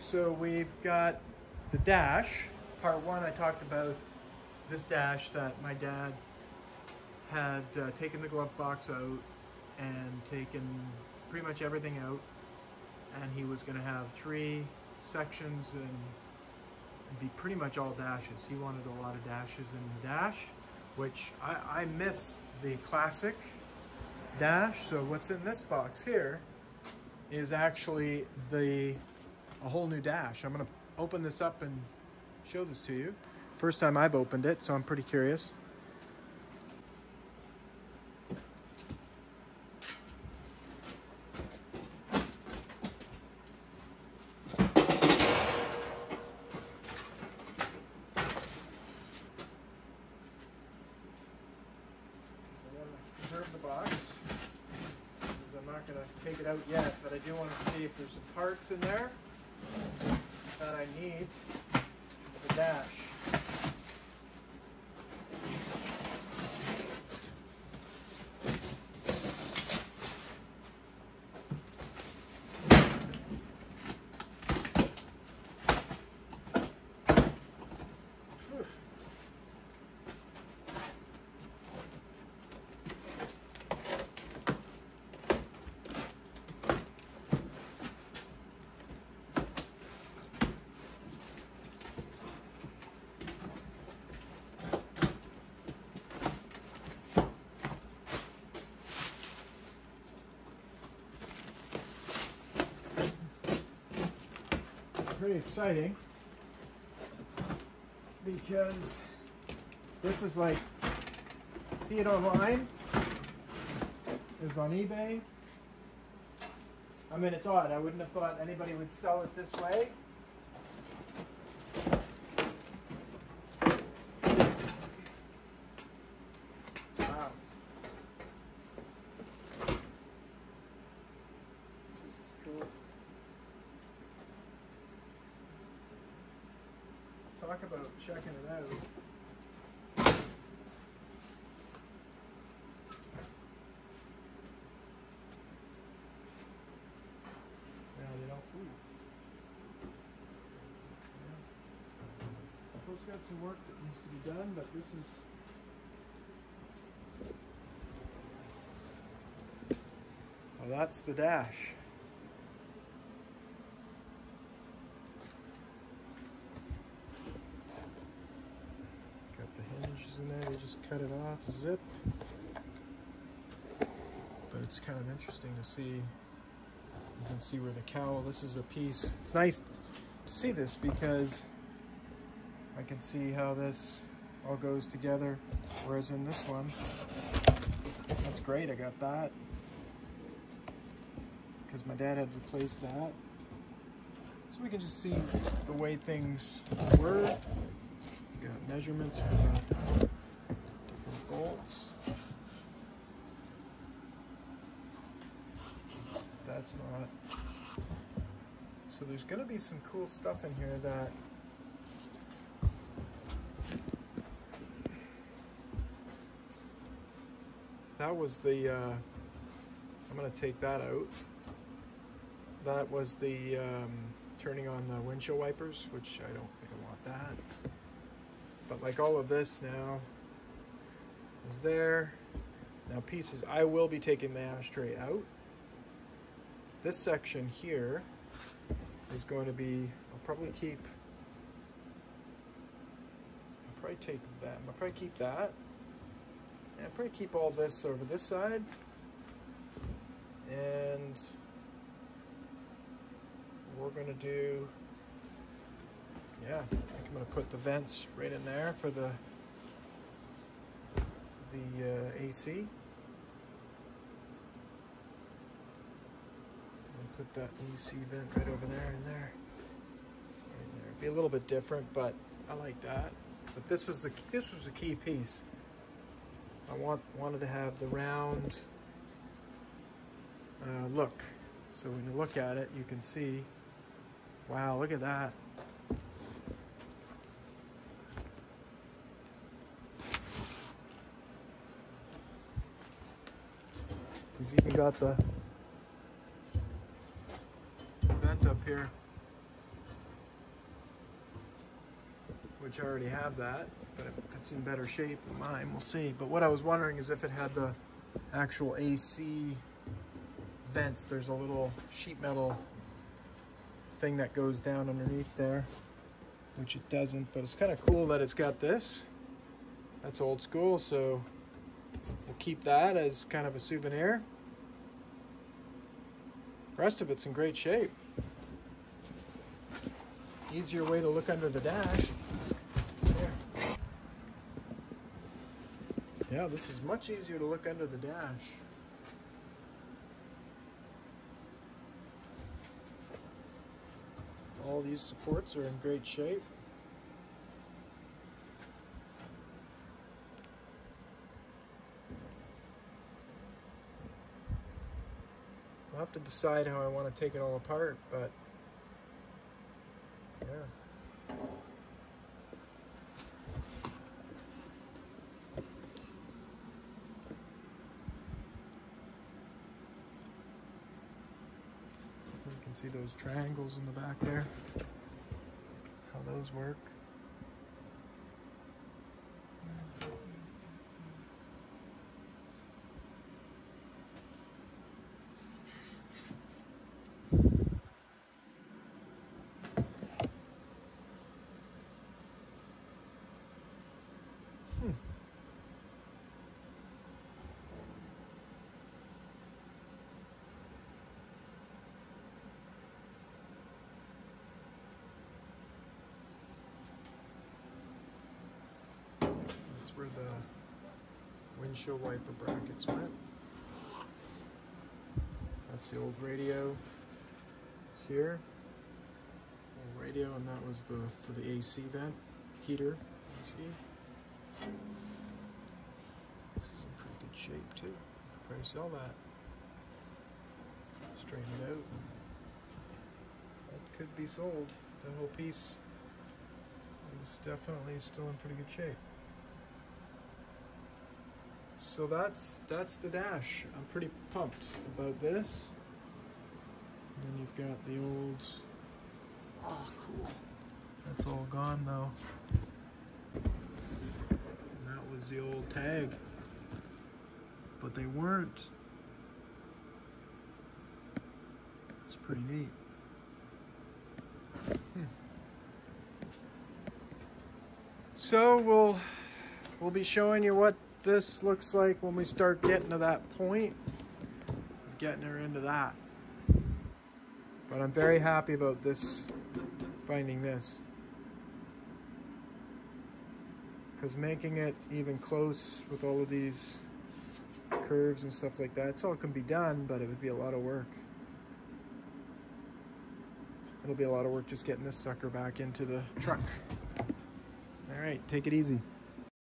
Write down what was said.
So we've got the dash. Part one, I talked about this dash that my dad had uh, taken the glove box out and taken pretty much everything out. And he was going to have three sections and, and be pretty much all dashes. He wanted a lot of dashes in the dash, which I, I miss the classic dash. So what's in this box here is actually the a whole new dash. I'm gonna open this up and show this to you. First time I've opened it, so I'm pretty curious. The box. I'm not gonna take it out yet, but I do want to see if there's some parts in there that I need the dash. Pretty exciting because this is like see it online? It was on ebay. I mean it's odd. I wouldn't have thought anybody would sell it this way talk about checking it out. Yeah, they don't. Ooh. Yeah. Folks got some work that needs to be done, but this is. Oh, that's the dash. Got the hinges in there, they just cut it off, zip. But it's kind of interesting to see, you can see where the cowl, this is a piece, it's nice to see this because I can see how this all goes together, whereas in this one, that's great, I got that. Because my dad had replaced that. So we can just see the way things were. Measurements for the different bolts. That's not. So there's gonna be some cool stuff in here that that was the uh, I'm gonna take that out. That was the um, turning on the windshield wipers, which I don't think I want that. But like all of this now is there. Now pieces, I will be taking the ashtray out. This section here is going to be, I'll probably keep, I'll probably take that, I'll probably keep that. And I'll probably keep all this over this side. And we're gonna do yeah, I think I'm gonna put the vents right in there for the the uh, AC. And put that AC vent right over there and there. Right there. Be a little bit different, but I like that. But this was the this was a key piece. I want wanted to have the round uh, look. So when you look at it, you can see. Wow, look at that. He's even got the vent up here. which I already have that, but if it's in better shape than mine, we'll see. But what I was wondering is if it had the actual AC vents. There's a little sheet metal thing that goes down underneath there, which it doesn't, but it's kind of cool that it's got this. That's old school, so we'll keep that as kind of a souvenir. Rest of it's in great shape. Easier way to look under the dash. There. Yeah, this is much easier to look under the dash. All these supports are in great shape. Have to decide how I want to take it all apart, but yeah. You can see those triangles in the back there, how those work. Hmm. That's where the windshield wiper brackets went. That's the old radio here. Old radio, and that was the for the AC vent heater. AC. This is in pretty good shape too. Probably sell that. Straighten it out. That could be sold. That whole piece is definitely still in pretty good shape. So that's that's the dash. I'm pretty pumped about this. And then you've got the old Oh cool. That's all gone though. And that was the old tag. But they weren't. It's pretty neat. Hmm. So we'll we'll be showing you what this looks like when we start getting to that point. Getting her into that. But I'm very happy about this, finding this. Because making it even close with all of these curves and stuff like that, it's all can be done, but it would be a lot of work. It'll be a lot of work just getting this sucker back into the truck. All right, take it easy.